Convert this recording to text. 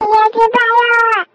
我要吃炸药了。